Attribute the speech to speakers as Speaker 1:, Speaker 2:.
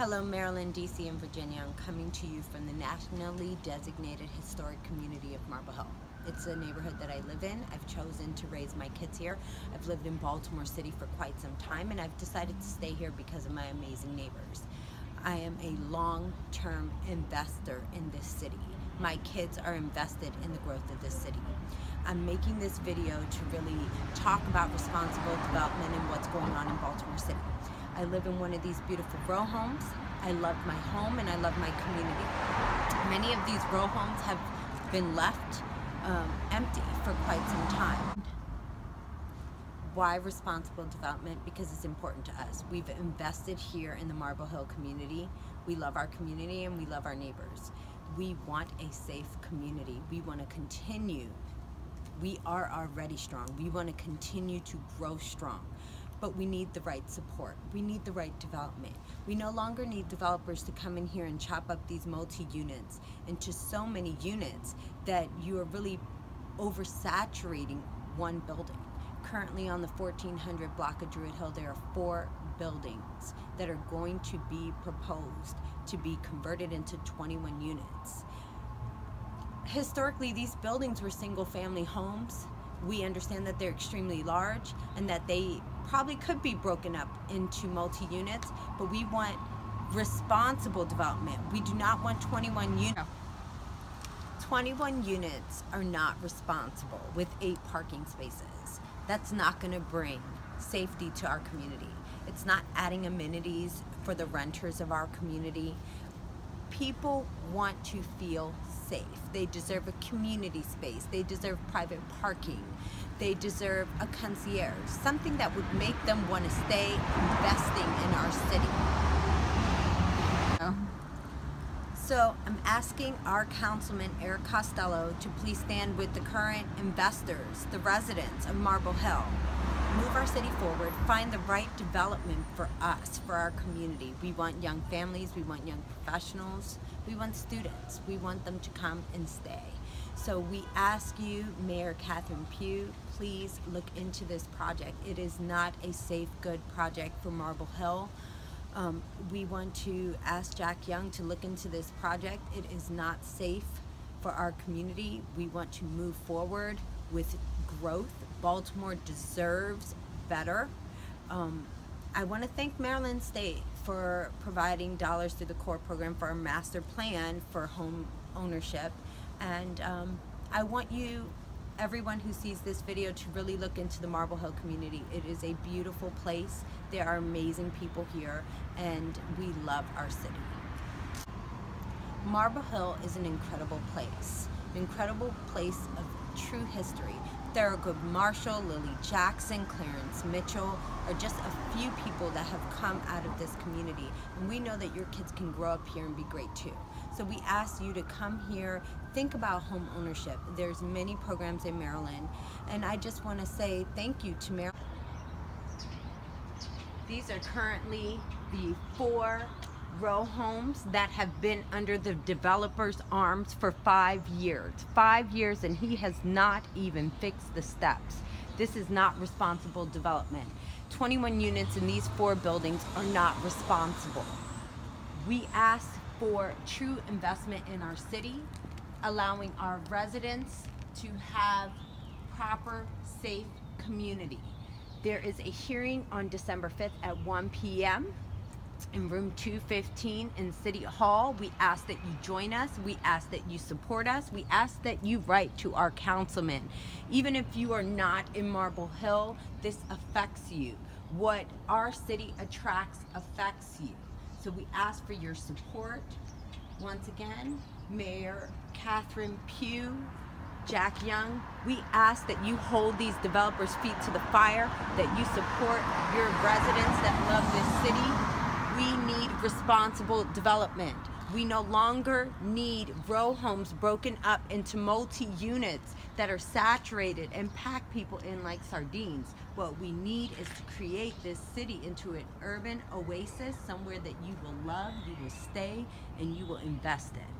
Speaker 1: Hello, Maryland, DC, and Virginia. I'm coming to you from the nationally designated historic community of Marble Hill. It's a neighborhood that I live in. I've chosen to raise my kids here. I've lived in Baltimore City for quite some time, and I've decided to stay here because of my amazing neighbors. I am a long-term investor in this city. My kids are invested in the growth of this city. I'm making this video to really talk about responsible development and what's going on in Baltimore City. I live in one of these beautiful row homes. I love my home and I love my community. Many of these row homes have been left um, empty for quite some time. Why responsible development? Because it's important to us. We've invested here in the Marble Hill community. We love our community and we love our neighbors. We want a safe community. We want to continue. We are already strong. We want to continue to grow strong but we need the right support. We need the right development. We no longer need developers to come in here and chop up these multi-units into so many units that you are really oversaturating one building. Currently on the 1400 block of Druid Hill, there are four buildings that are going to be proposed to be converted into 21 units. Historically, these buildings were single family homes we understand that they're extremely large and that they probably could be broken up into multi-units, but we want responsible development. We do not want 21 units. 21 units are not responsible with eight parking spaces. That's not going to bring safety to our community. It's not adding amenities for the renters of our community. People want to feel safe. They deserve a community space. They deserve private parking. They deserve a concierge, something that would make them want to stay investing in our city. So I'm asking our councilman, Eric Costello, to please stand with the current investors, the residents of Marble Hill, move our city forward, find the right development for us, for our community. We want young families, we want young professionals, we want students. We want them to come and stay. So we ask you, Mayor Catherine Pugh, please look into this project. It is not a safe, good project for Marble Hill. Um, we want to ask Jack Young to look into this project. It is not safe for our community. We want to move forward with growth. Baltimore deserves better. Um, I want to thank Maryland State for providing dollars through the CORE program for our master plan for home ownership. And um, I want you, everyone who sees this video, to really look into the Marble Hill community. It is a beautiful place. There are amazing people here, and we love our city. Marble Hill is an incredible place, an incredible place of true history. Thurgood Marshall, Lillie Jackson, Clarence Mitchell are just a few people that have come out of this community. And we know that your kids can grow up here and be great too. So we ask you to come here, think about home ownership. There's many programs in Maryland. And I just want to say thank you to Maryland. These are currently the four row homes that have been under the developer's arms for five years. Five years and he has not even fixed the steps. This is not responsible development. 21 units in these four buildings are not responsible. We ask for true investment in our city, allowing our residents to have proper, safe community. There is a hearing on December 5th at 1 p.m in room 215 in City Hall. We ask that you join us. We ask that you support us. We ask that you write to our councilman. Even if you are not in Marble Hill, this affects you. What our city attracts affects you. So we ask for your support. Once again, Mayor Catherine Pugh, Jack Young, we ask that you hold these developers' feet to the fire, that you support your residents that love this city, we need responsible development. We no longer need row homes broken up into multi-units that are saturated and pack people in like sardines. What we need is to create this city into an urban oasis, somewhere that you will love, you will stay, and you will invest in.